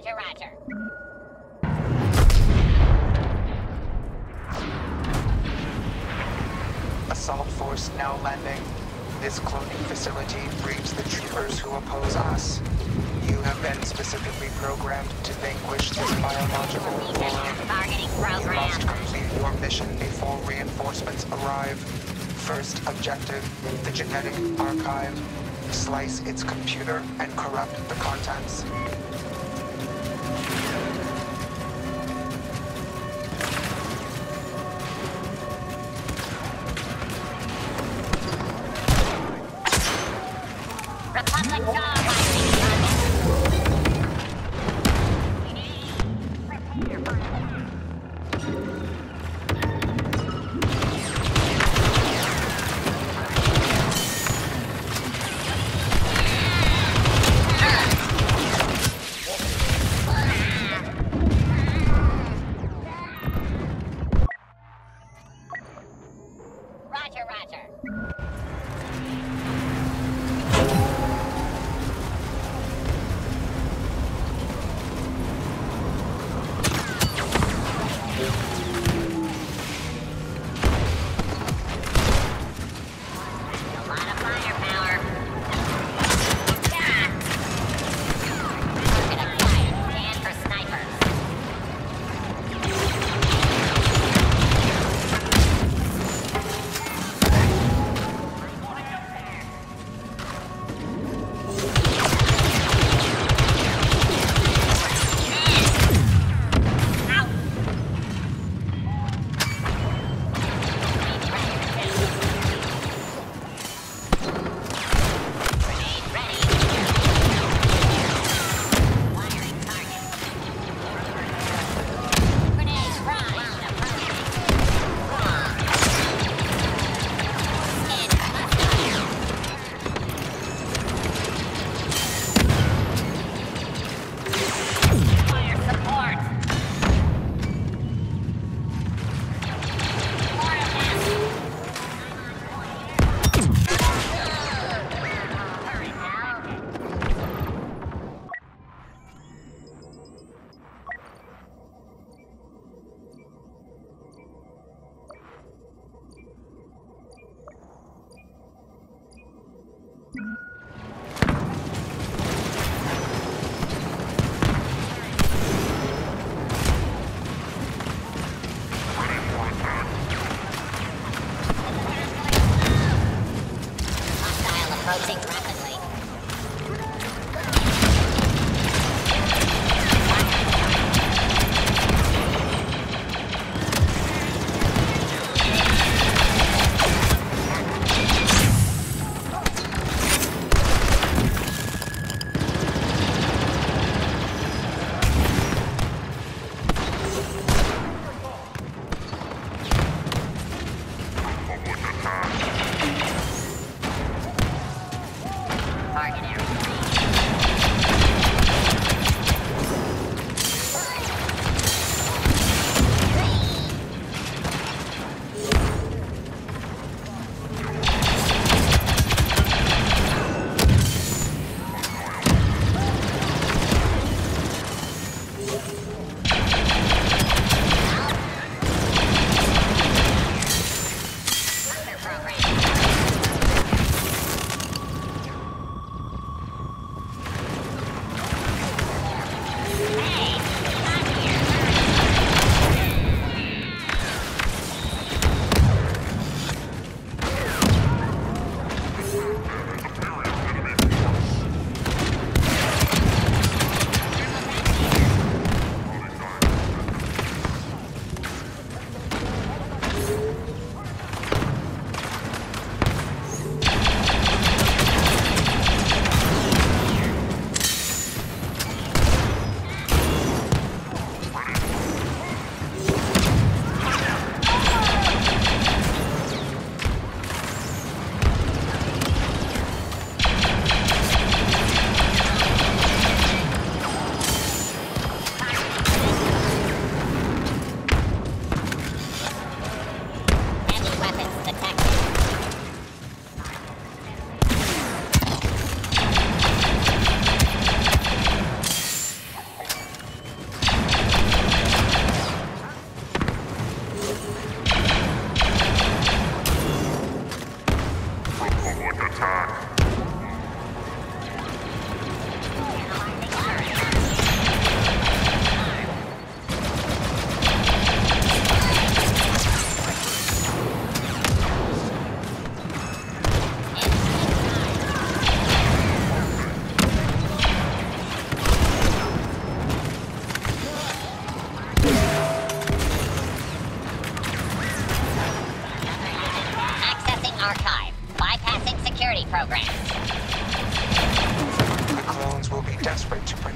Roger, roger. Assault force now landing. This cloning facility breeds the troopers who oppose us. You have been specifically programmed to vanquish this biological. Targeting You must complete your mission before reinforcements arrive. First objective, the genetic archive. Slice its computer and corrupt the contents. Republic. Dog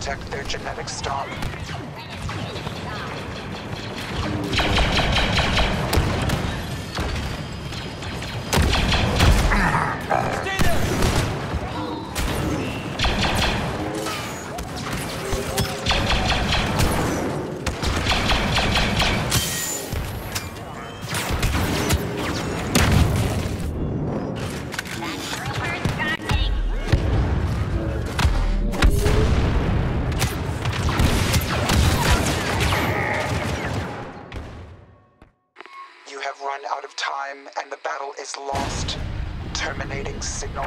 protect their genetic stock. time and the battle is lost. Terminating signal.